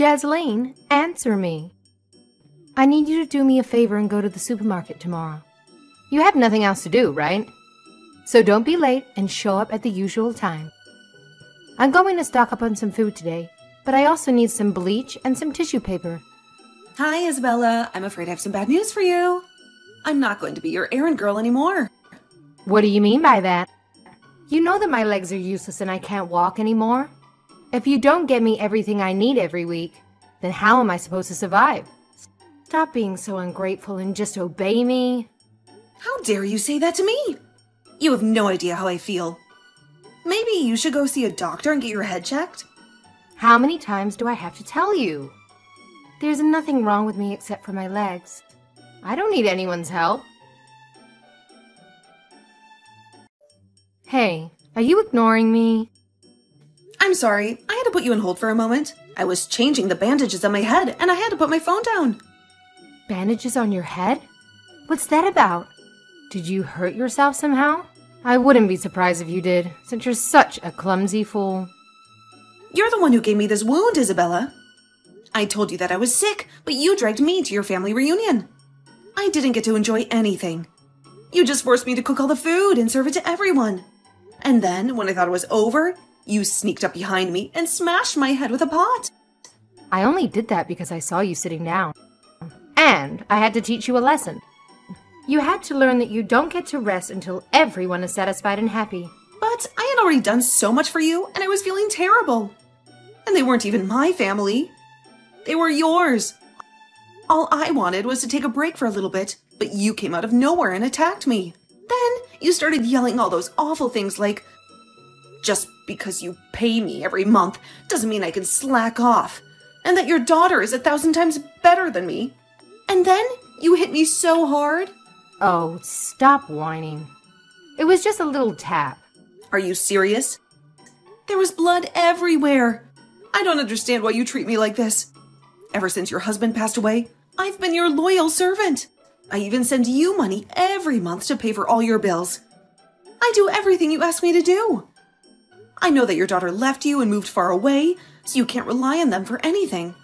Jasleen, answer me. I need you to do me a favor and go to the supermarket tomorrow. You have nothing else to do, right? So don't be late and show up at the usual time. I'm going to stock up on some food today, but I also need some bleach and some tissue paper. Hi, Isabella. I'm afraid I have some bad news for you. I'm not going to be your errand girl anymore. What do you mean by that? You know that my legs are useless and I can't walk anymore. If you don't get me everything I need every week, then how am I supposed to survive? Stop being so ungrateful and just obey me. How dare you say that to me? You have no idea how I feel. Maybe you should go see a doctor and get your head checked? How many times do I have to tell you? There's nothing wrong with me except for my legs. I don't need anyone's help. Hey, are you ignoring me? I'm sorry, I had to put you on hold for a moment. I was changing the bandages on my head and I had to put my phone down. Bandages on your head? What's that about? Did you hurt yourself somehow? I wouldn't be surprised if you did, since you're such a clumsy fool. You're the one who gave me this wound, Isabella. I told you that I was sick, but you dragged me to your family reunion. I didn't get to enjoy anything. You just forced me to cook all the food and serve it to everyone. And then, when I thought it was over, you sneaked up behind me and smashed my head with a pot. I only did that because I saw you sitting down. And I had to teach you a lesson. You had to learn that you don't get to rest until everyone is satisfied and happy. But I had already done so much for you, and I was feeling terrible. And they weren't even my family. They were yours. All I wanted was to take a break for a little bit, but you came out of nowhere and attacked me. Then you started yelling all those awful things like, just because you pay me every month doesn't mean I can slack off, and that your daughter is a thousand times better than me. And then you hit me so hard. Oh, stop whining. It was just a little tap. Are you serious? There was blood everywhere. I don't understand why you treat me like this. Ever since your husband passed away, I've been your loyal servant. I even send you money every month to pay for all your bills. I do everything you ask me to do. I know that your daughter left you and moved far away, so you can't rely on them for anything.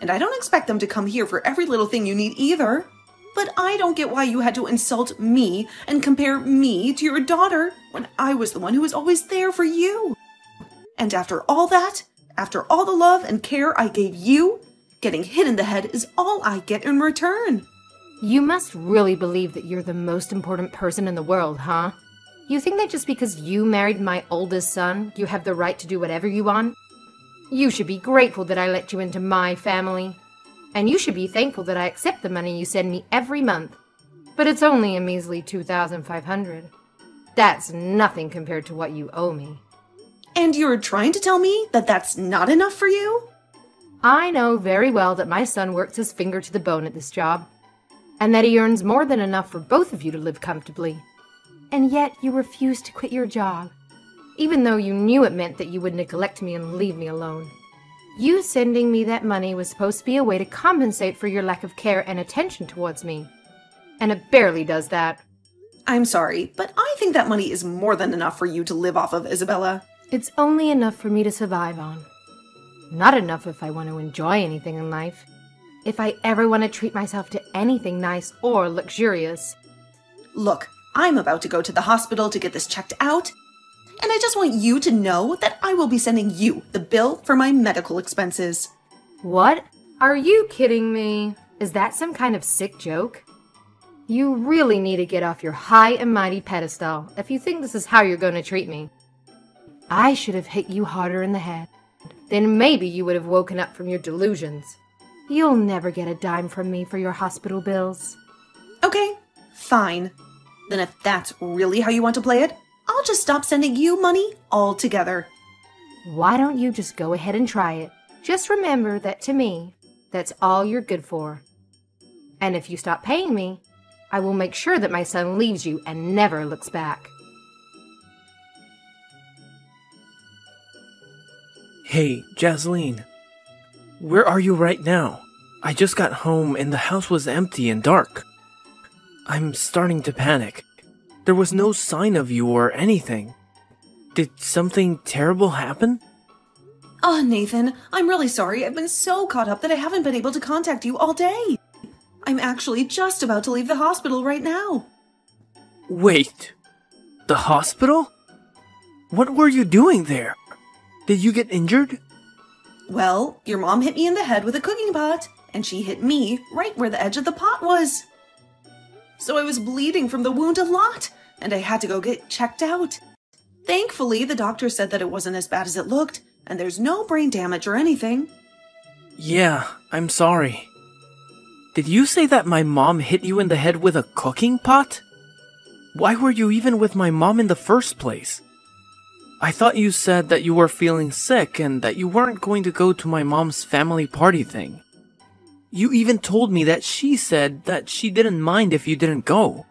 And I don't expect them to come here for every little thing you need either. But I don't get why you had to insult me and compare me to your daughter when I was the one who was always there for you. And after all that, after all the love and care I gave you, getting hit in the head is all I get in return. You must really believe that you're the most important person in the world, huh? You think that just because you married my oldest son, you have the right to do whatever you want? You should be grateful that I let you into my family. And you should be thankful that I accept the money you send me every month. But it's only a measly 2500 That's nothing compared to what you owe me. And you're trying to tell me that that's not enough for you? I know very well that my son works his finger to the bone at this job, and that he earns more than enough for both of you to live comfortably. And yet you refused to quit your job, even though you knew it meant that you would neglect me and leave me alone. You sending me that money was supposed to be a way to compensate for your lack of care and attention towards me. And it barely does that. I'm sorry, but I think that money is more than enough for you to live off of, Isabella. It's only enough for me to survive on. Not enough if I want to enjoy anything in life. If I ever want to treat myself to anything nice or luxurious. Look, I'm about to go to the hospital to get this checked out, and I just want you to know that I will be sending you the bill for my medical expenses. What? Are you kidding me? Is that some kind of sick joke? You really need to get off your high and mighty pedestal if you think this is how you're going to treat me. I should have hit you harder in the head. Then maybe you would have woken up from your delusions. You'll never get a dime from me for your hospital bills. Okay, fine. Then if that's really how you want to play it, I'll just stop sending you money altogether. Why don't you just go ahead and try it? Just remember that to me, that's all you're good for. And if you stop paying me, I will make sure that my son leaves you and never looks back. Hey, Jasleen. Where are you right now? I just got home and the house was empty and dark. I'm starting to panic. There was no sign of you or anything. Did something terrible happen? Oh, Nathan, I'm really sorry. I've been so caught up that I haven't been able to contact you all day. I'm actually just about to leave the hospital right now. Wait. The hospital? What were you doing there? Did you get injured? Well, your mom hit me in the head with a cooking pot, and she hit me right where the edge of the pot was. So I was bleeding from the wound a lot, and I had to go get checked out. Thankfully, the doctor said that it wasn't as bad as it looked, and there's no brain damage or anything. Yeah, I'm sorry. Did you say that my mom hit you in the head with a cooking pot? Why were you even with my mom in the first place? I thought you said that you were feeling sick and that you weren't going to go to my mom's family party thing. You even told me that she said that she didn't mind if you didn't go.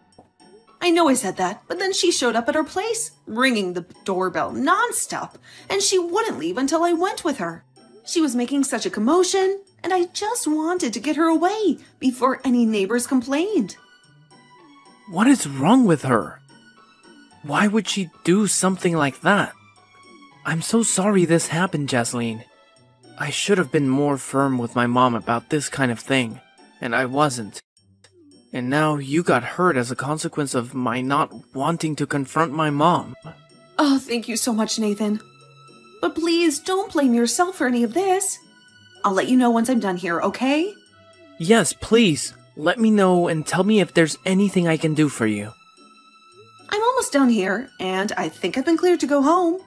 I know I said that, but then she showed up at her place, ringing the doorbell nonstop, and she wouldn't leave until I went with her. She was making such a commotion, and I just wanted to get her away before any neighbors complained. What is wrong with her? Why would she do something like that? I'm so sorry this happened, Jasleen. I should have been more firm with my mom about this kind of thing, and I wasn't. And now you got hurt as a consequence of my not wanting to confront my mom. Oh, thank you so much, Nathan. But please don't blame yourself for any of this. I'll let you know once I'm done here, okay? Yes, please. Let me know and tell me if there's anything I can do for you. I'm almost done here, and I think I've been cleared to go home.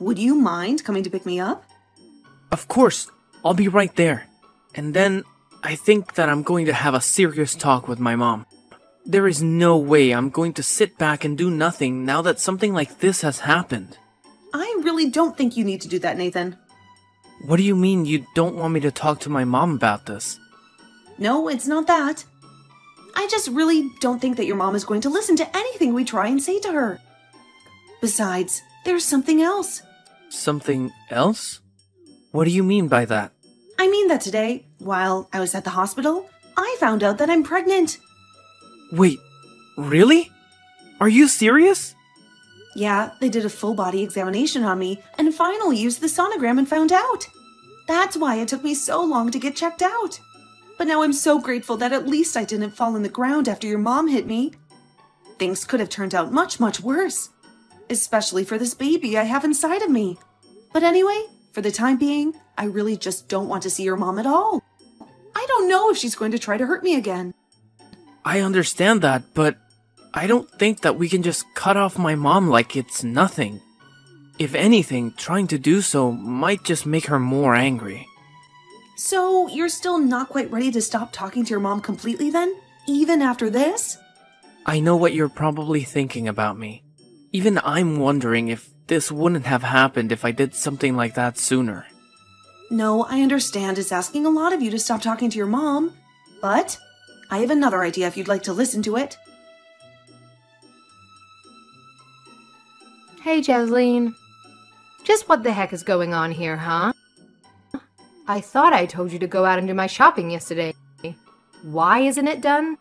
Would you mind coming to pick me up? Of course, I'll be right there. And then I think that I'm going to have a serious talk with my mom. There is no way I'm going to sit back and do nothing now that something like this has happened. I really don't think you need to do that, Nathan. What do you mean you don't want me to talk to my mom about this? No, it's not that. I just really don't think that your mom is going to listen to anything we try and say to her. Besides, there's something else. Something else? What do you mean by that? I mean that today, while I was at the hospital, I found out that I'm pregnant. Wait, really? Are you serious? Yeah, they did a full body examination on me and finally used the sonogram and found out. That's why it took me so long to get checked out. But now I'm so grateful that at least I didn't fall in the ground after your mom hit me. Things could have turned out much, much worse. Especially for this baby I have inside of me. But anyway, for the time being, I really just don't want to see your mom at all. I don't know if she's going to try to hurt me again. I understand that, but I don't think that we can just cut off my mom like it's nothing. If anything, trying to do so might just make her more angry. So, you're still not quite ready to stop talking to your mom completely then? Even after this? I know what you're probably thinking about me. Even I'm wondering if this wouldn't have happened if I did something like that sooner. No, I understand it's asking a lot of you to stop talking to your mom, but I have another idea if you'd like to listen to it. Hey, Jasleen. Just what the heck is going on here, huh? I thought I told you to go out and do my shopping yesterday. Why isn't it done?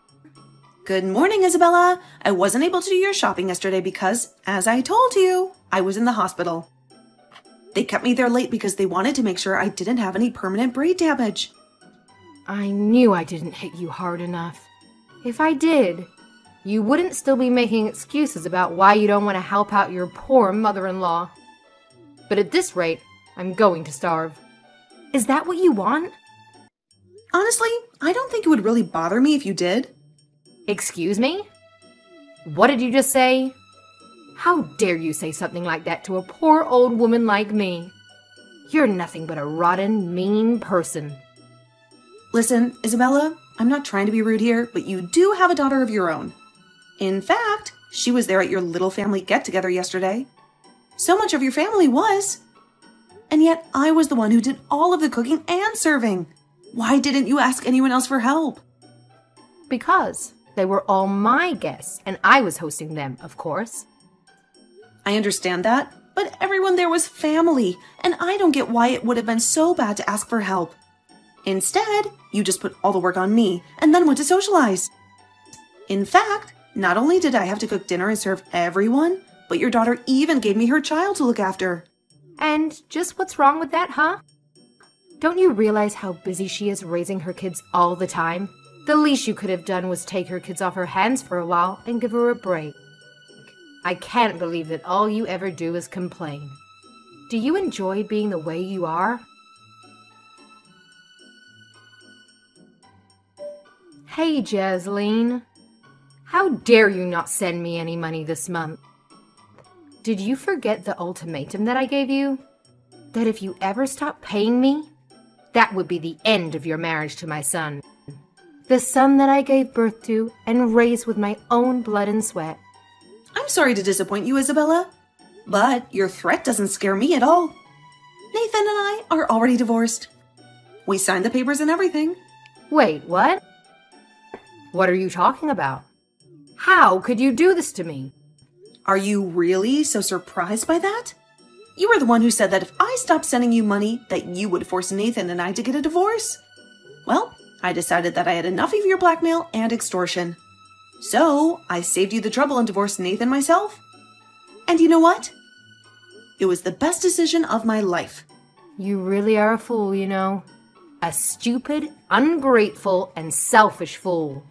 Good morning, Isabella. I wasn't able to do your shopping yesterday because, as I told you, I was in the hospital. They kept me there late because they wanted to make sure I didn't have any permanent brain damage. I knew I didn't hit you hard enough. If I did, you wouldn't still be making excuses about why you don't want to help out your poor mother in law. But at this rate, I'm going to starve. Is that what you want? Honestly, I don't think it would really bother me if you did. Excuse me? What did you just say? How dare you say something like that to a poor old woman like me? You're nothing but a rotten, mean person. Listen, Isabella, I'm not trying to be rude here, but you do have a daughter of your own. In fact, she was there at your little family get together yesterday. So much of your family was. And yet I was the one who did all of the cooking and serving. Why didn't you ask anyone else for help? Because they were all my guests, and I was hosting them, of course. I understand that, but everyone there was family, and I don't get why it would have been so bad to ask for help. Instead, you just put all the work on me and then went to socialize. In fact, not only did I have to cook dinner and serve everyone, but your daughter even gave me her child to look after. And just what's wrong with that, huh? Don't you realize how busy she is raising her kids all the time? The least you could have done was take her kids off her hands for a while and give her a break. I can't believe that all you ever do is complain. Do you enjoy being the way you are? Hey, Jasleen. How dare you not send me any money this month? Did you forget the ultimatum that I gave you? That if you ever stop paying me, that would be the end of your marriage to my son. The son that I gave birth to and raised with my own blood and sweat. I'm sorry to disappoint you, Isabella, but your threat doesn't scare me at all. Nathan and I are already divorced. We signed the papers and everything. Wait, what? What are you talking about? How could you do this to me? Are you really so surprised by that? You were the one who said that if I stopped sending you money, that you would force Nathan and I to get a divorce. Well, I decided that I had enough of your blackmail and extortion. So, I saved you the trouble and divorced Nathan myself. And you know what? It was the best decision of my life. You really are a fool, you know. A stupid, ungrateful, and selfish fool.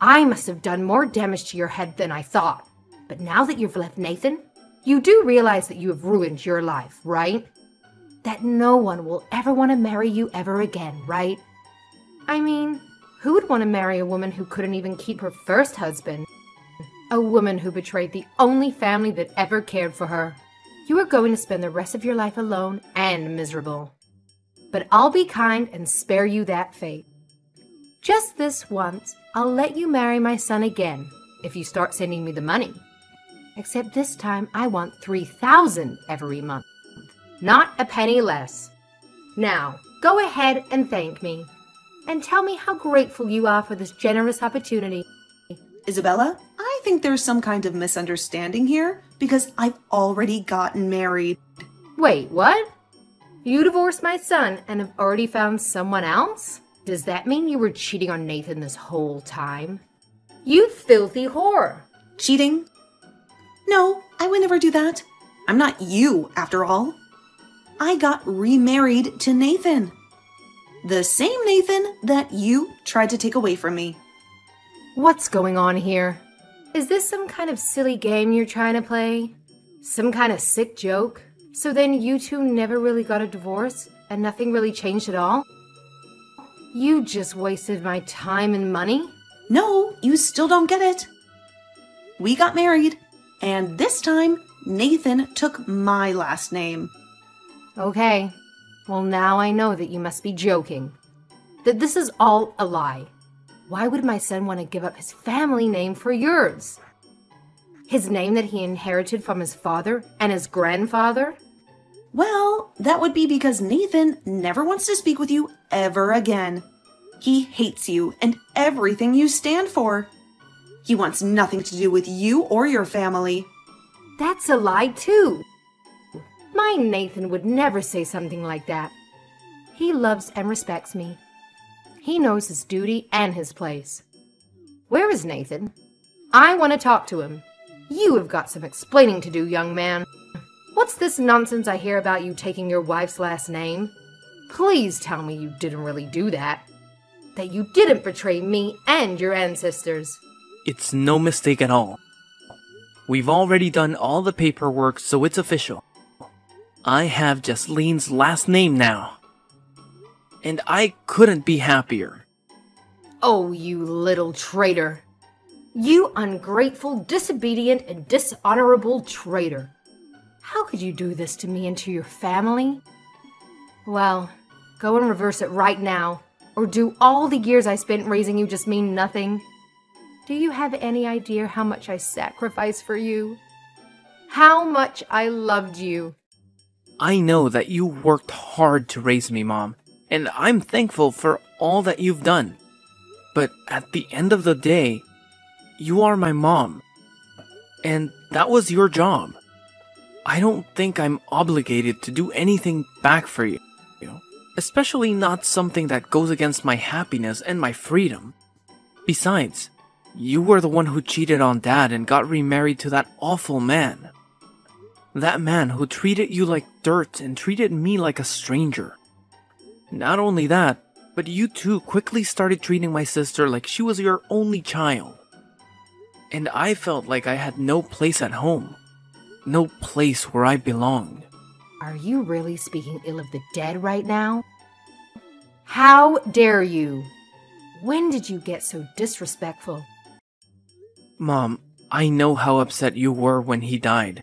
I must have done more damage to your head than I thought. But now that you've left Nathan, you do realize that you have ruined your life, right? That no one will ever want to marry you ever again, right? I mean, who would want to marry a woman who couldn't even keep her first husband? A woman who betrayed the only family that ever cared for her. You are going to spend the rest of your life alone and miserable. But I'll be kind and spare you that fate. Just this once, I'll let you marry my son again if you start sending me the money. Except this time I want 3000 every month, not a penny less. Now, go ahead and thank me and tell me how grateful you are for this generous opportunity. Isabella, I think there's some kind of misunderstanding here because I've already gotten married. Wait, what? You divorced my son and have already found someone else? Does that mean you were cheating on Nathan this whole time? You filthy whore! Cheating? No, I would never do that. I'm not you, after all. I got remarried to Nathan. The same Nathan that you tried to take away from me. What's going on here? Is this some kind of silly game you're trying to play? Some kind of sick joke? So then you two never really got a divorce and nothing really changed at all? You just wasted my time and money? No, you still don't get it. We got married, and this time Nathan took my last name. Okay. Well, now I know that you must be joking. That this is all a lie. Why would my son want to give up his family name for yours? His name that he inherited from his father and his grandfather? Well, that would be because Nathan never wants to speak with you ever again. He hates you and everything you stand for. He wants nothing to do with you or your family. That's a lie, too. My Nathan would never say something like that. He loves and respects me. He knows his duty and his place. Where is Nathan? I want to talk to him. You have got some explaining to do, young man. What's this nonsense I hear about you taking your wife's last name? Please tell me you didn't really do that. That you didn't betray me and your ancestors. It's no mistake at all. We've already done all the paperwork, so it's official. I have Jasleen's last name now. And I couldn't be happier. Oh, you little traitor. You ungrateful, disobedient, and dishonorable traitor. How could you do this to me and to your family? Well, go and reverse it right now, or do all the years I spent raising you just mean nothing? Do you have any idea how much I sacrificed for you? How much I loved you? I know that you worked hard to raise me, Mom, and I'm thankful for all that you've done. But at the end of the day, you are my mom. And that was your job. I don't think I'm obligated to do anything back for you. Especially not something that goes against my happiness and my freedom. Besides, you were the one who cheated on dad and got remarried to that awful man. That man who treated you like dirt and treated me like a stranger. Not only that, but you too quickly started treating my sister like she was your only child. And I felt like I had no place at home. No place where I belonged. Are you really speaking ill of the dead right now? How dare you? When did you get so disrespectful? Mom, I know how upset you were when he died.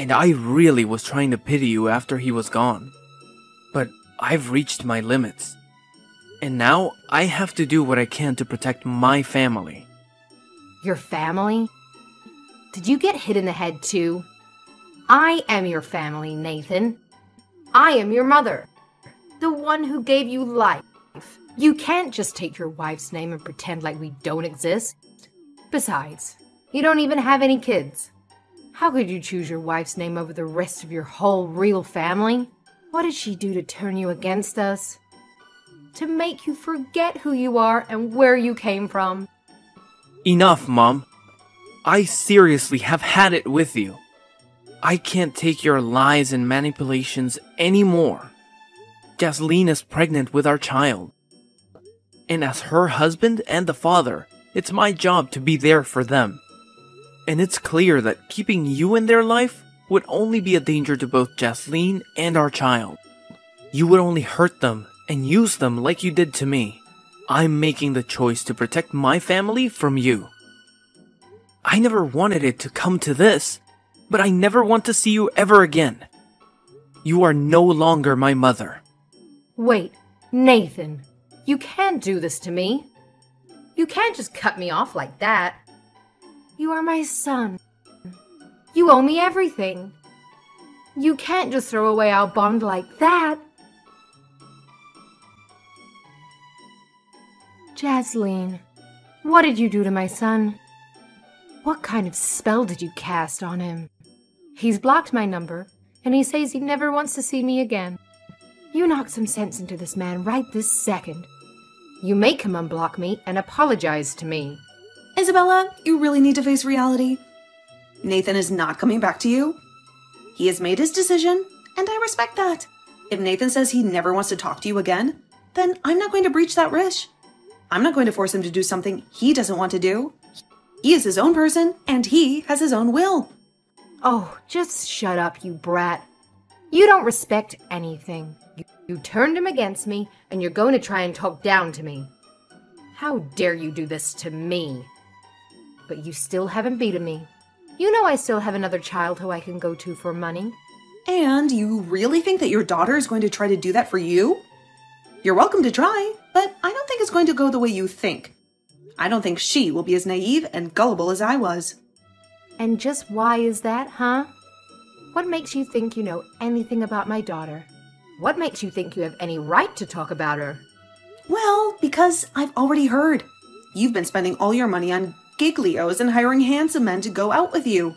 And I really was trying to pity you after he was gone. But I've reached my limits. And now I have to do what I can to protect my family. Your family? Did you get hit in the head too? I am your family, Nathan. I am your mother, the one who gave you life. You can't just take your wife's name and pretend like we don't exist. Besides, you don't even have any kids. How could you choose your wife's name over the rest of your whole real family? What did she do to turn you against us? To make you forget who you are and where you came from? Enough, Mom. I seriously have had it with you. I can't take your lies and manipulations anymore. Jasleen is pregnant with our child. And as her husband and the father, it's my job to be there for them. And it's clear that keeping you in their life would only be a danger to both Jasleen and our child. You would only hurt them and use them like you did to me. I'm making the choice to protect my family from you. I never wanted it to come to this, but I never want to see you ever again. You are no longer my mother. Wait, Nathan, you can't do this to me. You can't just cut me off like that. You are my son. You owe me everything. You can't just throw away our bond like that. Jasleen, what did you do to my son? What kind of spell did you cast on him? He's blocked my number, and he says he never wants to see me again. You knock some sense into this man right this second. You make him unblock me and apologize to me. Isabella, you really need to face reality. Nathan is not coming back to you. He has made his decision, and I respect that. If Nathan says he never wants to talk to you again, then I'm not going to breach that wish. I'm not going to force him to do something he doesn't want to do. He is his own person, and he has his own will. Oh, just shut up, you brat. You don't respect anything. You, you turned him against me, and you're going to try and talk down to me. How dare you do this to me? But you still haven't beaten me. You know I still have another child who I can go to for money. And you really think that your daughter is going to try to do that for you? You're welcome to try, but I don't think it's going to go the way you think. I don't think she will be as naive and gullible as I was. And just why is that, huh? What makes you think you know anything about my daughter? What makes you think you have any right to talk about her? Well, because I've already heard. You've been spending all your money on giglios and hiring handsome men to go out with you.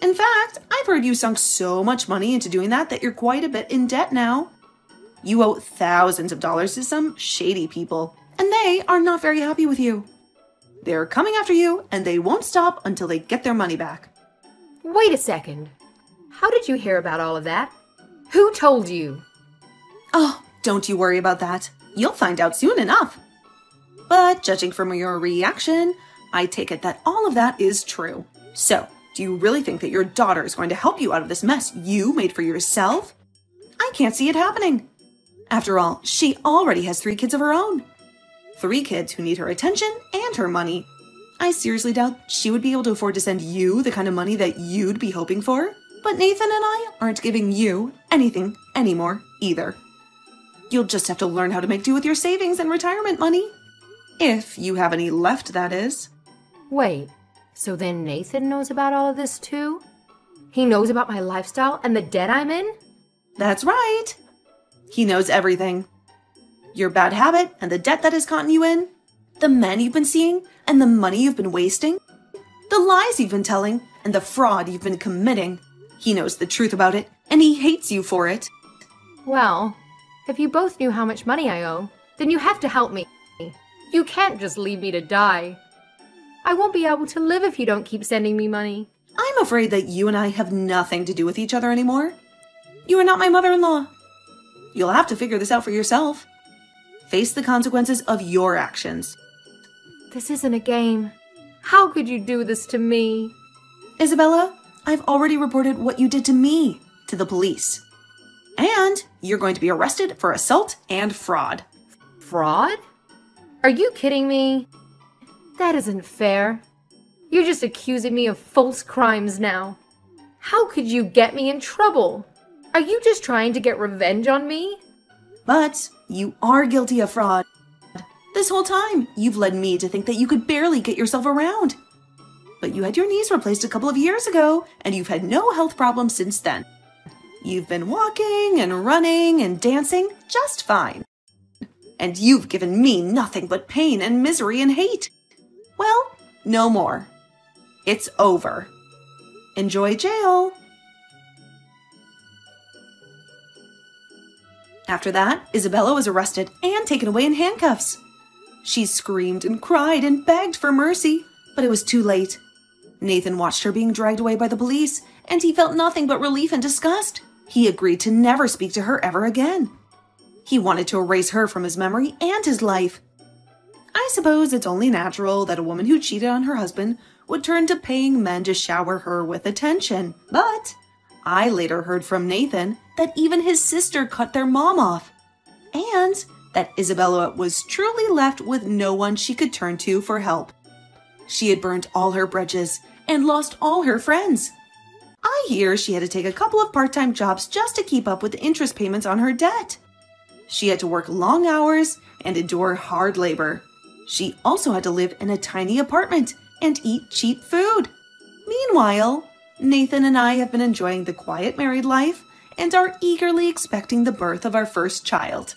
In fact, I've heard you sunk so much money into doing that that you're quite a bit in debt now. You owe thousands of dollars to some shady people, and they are not very happy with you. They're coming after you, and they won't stop until they get their money back. Wait a second. How did you hear about all of that? Who told you? Oh, don't you worry about that. You'll find out soon enough. But judging from your reaction, I take it that all of that is true. So, do you really think that your daughter is going to help you out of this mess you made for yourself? I can't see it happening. After all, she already has three kids of her own. Three kids who need her attention and her money. I seriously doubt she would be able to afford to send you the kind of money that you'd be hoping for. But Nathan and I aren't giving you anything anymore either. You'll just have to learn how to make do with your savings and retirement money. If you have any left, that is. Wait, so then Nathan knows about all of this too? He knows about my lifestyle and the debt I'm in? That's right. He knows everything. Your bad habit and the debt that has gotten you in, the men you've been seeing and the money you've been wasting, the lies you've been telling and the fraud you've been committing. He knows the truth about it and he hates you for it. Well, if you both knew how much money I owe, then you have to help me. You can't just leave me to die. I won't be able to live if you don't keep sending me money. I'm afraid that you and I have nothing to do with each other anymore. You are not my mother in law. You'll have to figure this out for yourself. Face the consequences of your actions. This isn't a game. How could you do this to me? Isabella, I've already reported what you did to me to the police. And you're going to be arrested for assault and fraud. Fraud? Are you kidding me? That isn't fair. You're just accusing me of false crimes now. How could you get me in trouble? Are you just trying to get revenge on me? But you are guilty of fraud. This whole time, you've led me to think that you could barely get yourself around. But you had your knees replaced a couple of years ago, and you've had no health problems since then. You've been walking and running and dancing just fine. And you've given me nothing but pain and misery and hate. Well, no more. It's over. Enjoy jail. After that, Isabella was arrested and taken away in handcuffs. She screamed and cried and begged for mercy, but it was too late. Nathan watched her being dragged away by the police, and he felt nothing but relief and disgust. He agreed to never speak to her ever again. He wanted to erase her from his memory and his life. I suppose it's only natural that a woman who cheated on her husband would turn to paying men to shower her with attention. But I later heard from Nathan that even his sister cut their mom off. And that Isabella was truly left with no one she could turn to for help. She had burned all her bridges and lost all her friends. I hear she had to take a couple of part time jobs just to keep up with the interest payments on her debt. She had to work long hours and endure hard labor. She also had to live in a tiny apartment and eat cheap food. Meanwhile, Nathan and I have been enjoying the quiet married life and are eagerly expecting the birth of our first child.